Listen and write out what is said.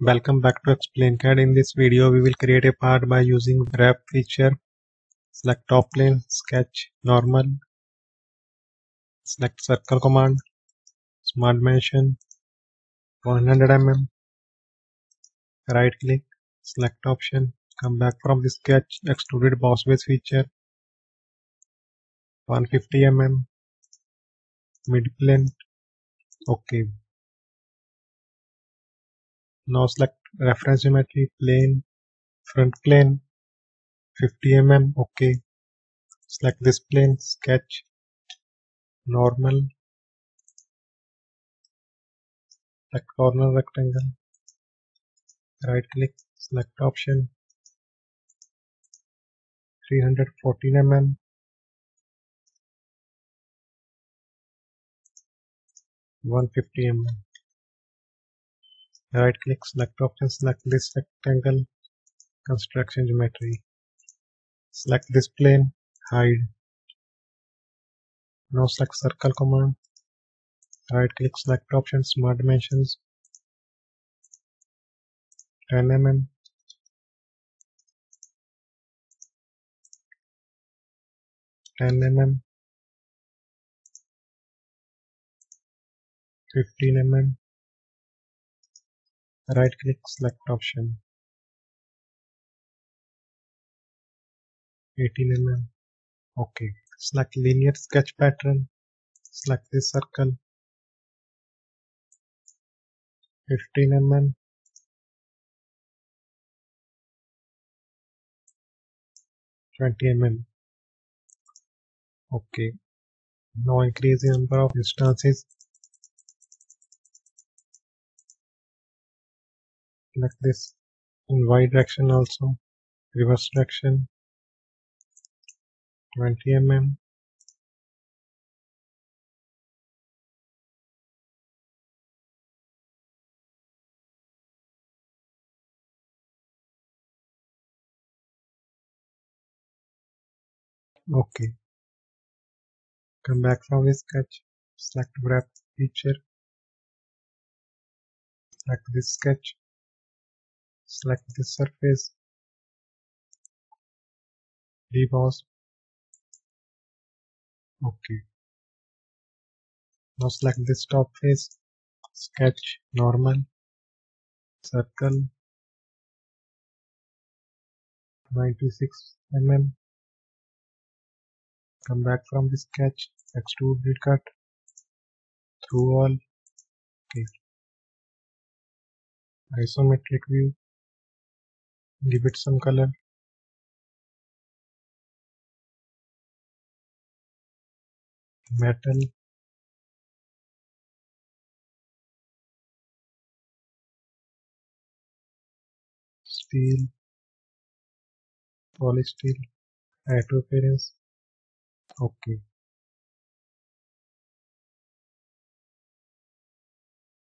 Welcome back to ExplainCAD. In this video, we will create a part by using wrap feature. Select top plane, sketch, normal. Select circle command, smart dimension, 100 mm. Right click, select option, come back from the sketch, extruded boss base feature, 150 mm, mid plane, OK. Now select reference geometry, plane, front plane, 50 mm, OK. Select this plane, sketch, normal, select corner rectangle, right click, select option, 314 mm, one fifty mm. Right click, select option, select this rectangle, construction geometry. Select this plane, hide. Now select circle command. Right click, select option, smart dimensions, 10 mm. Ten mm, fifteen mm. Right click, select option, eighteen mm. OK. Select linear sketch pattern. Select this circle, fifteen mm. Twenty mm. OK. Now increase the number of instances. Select this in y direction also. Reverse direction. 20 mm. OK. Come back from the sketch. Select wrap feature. Select this sketch. Select this surface. Deboss. OK. Now select this top face. Sketch normal. Circle. 96 mm come back from the sketch extrude cut through all okay isometric view give it some color. Metal. Steel. Polished steel. Appearance okay